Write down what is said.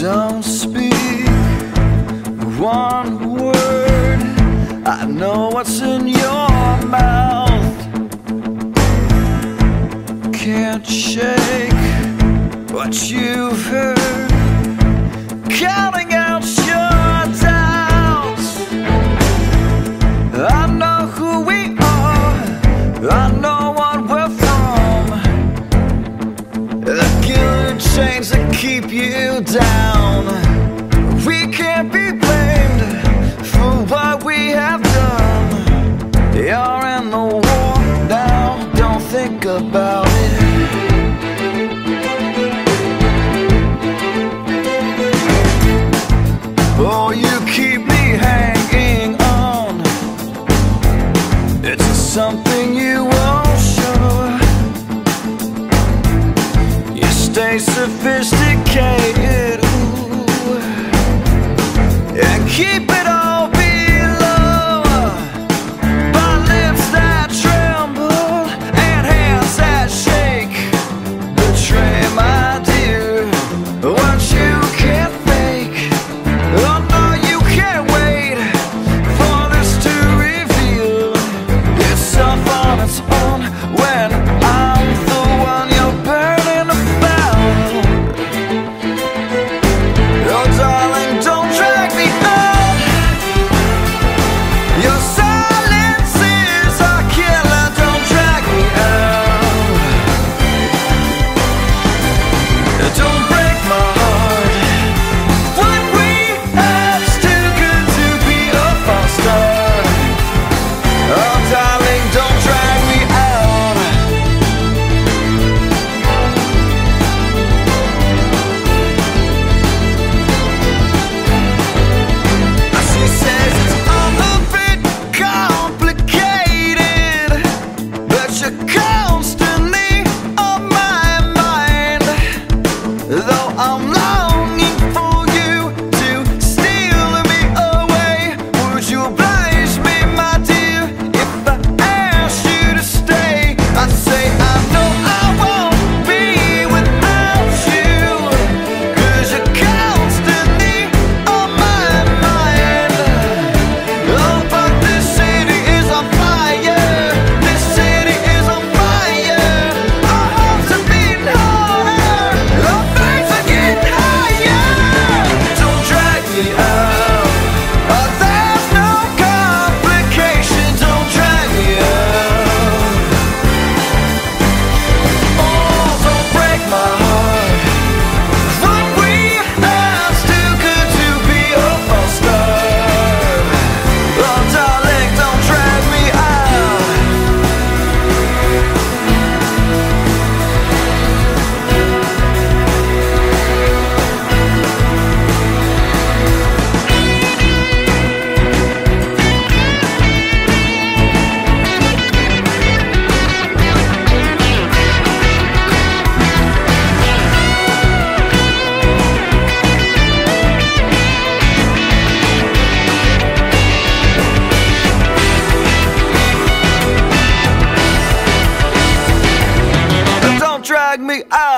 don't speak one word. I know what's in your mouth. Can't shake what you've heard. You down. We can't be blamed for what we have done. You're in the war now, don't think about it. Oh, you keep me hanging on. It's something Sophisticated though I'm not me up.